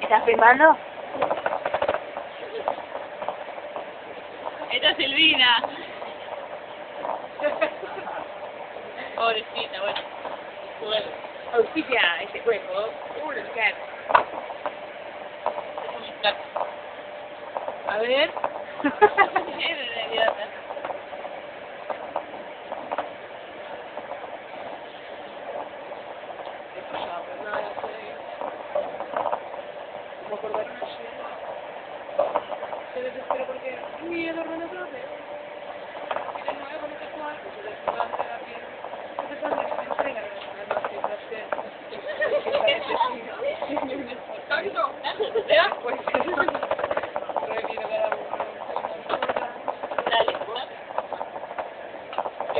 ¿Estás filmando? Esta es Silvina. Pobrecita, bueno. Bueno, Auspicia este juego. Uno, claro. es un caco. A ver.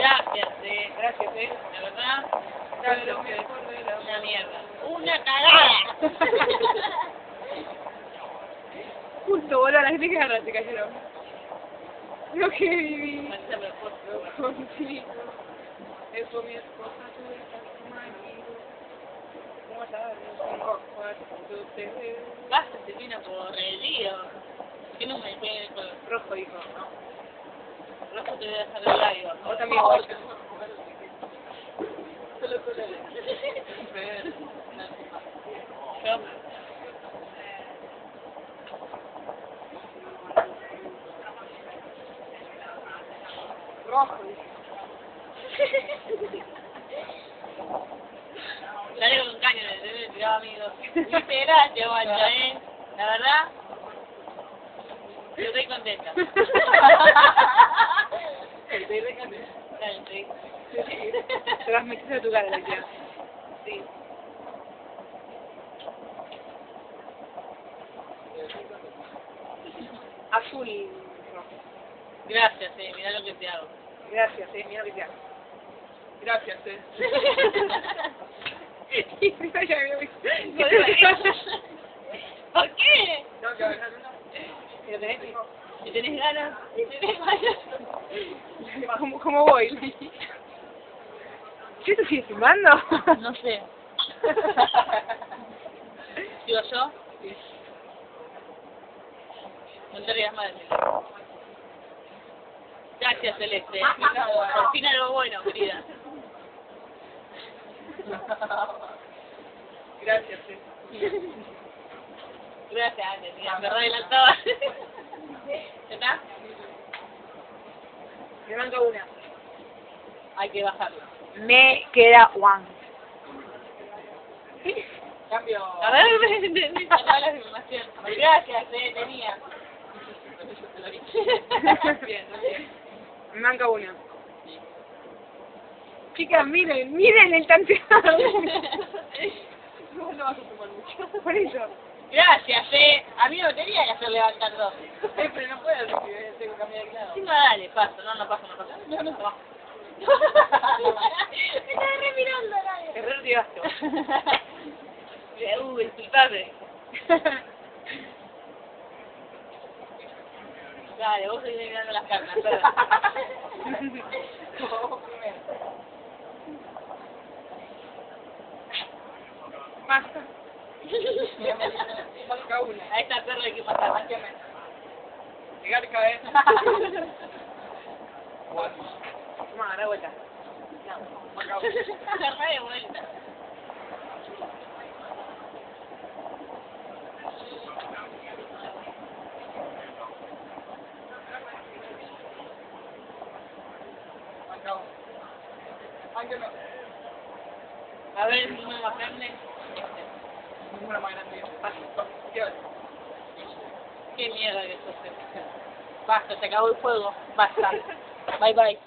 Gracias, eh. Gracias, eh. La verdad, Dale lo la una mierda. ¡Una cagada! Justo, boludo, las que garras se cayeron. Lo que viví contigo. Eso mi esposa, tú estás tu marido. ¿Cómo? Cinco, cuatro, tres, Basta, Silvina, por el lío. ¿Qué no me pegue el color? rojo, hijo. Rojo te voy a dejar el labio. O también. Solo colores. Yo. Rojo, Dale con caño, le tiraba amigos. Muchas gracias, guacha, eh. La verdad, estoy contenta. Estoy re contenta. Dale, estoy. Te las metes a tu cara, tía. Sí. Azul. Gracias, eh. Mirá lo que te hago. Gracias, eh. Mira lo que te hago. Gracias, eh. ya. ¿Por qué? No, ahora no. Pero tenés Si tenés ganas, si tenés ganas. ¿Cómo, ¿Cómo voy? ¿Qué te sigues filmando? No sé. ¿Sigo yo? No te rías mal. Gracias, Celeste. Por fin algo bueno, querida. Gracias, eh. Gracias, Ane, mira, me adelantaba. ¿Está? Me manca una. Hay que bajarlo. Me queda one. Cambio. A ver, me entendí toda la información. Gracias, eh, tenía. bien, bien. Me manca una. Chicas, miren, miren el tanteador. no, no vas a tomar mucho. Por eso. Gracias, eh. A mí no tenía que hacer levantar dos. Eh, pero no puedo tengo que cambiar de lado. Sí, no, dale, paso. No, no paso, no paso. No, no paso. Me estaba re mirando, dale. Herrero te gasto. Uh, disculpame. Dale, vos seguís mirando las cartas, perdón. Vos primero. Basta. Marca una. A esta perra hay que matarla. Llegar cabeza. Toma, da vuelta. Marca una. Agarrá de vuelta. Marca una. Ángel, A ver, el número más ninguna más grande. Qué mierda que sos. Basta, se acabó el juego. Basta. Bye bye.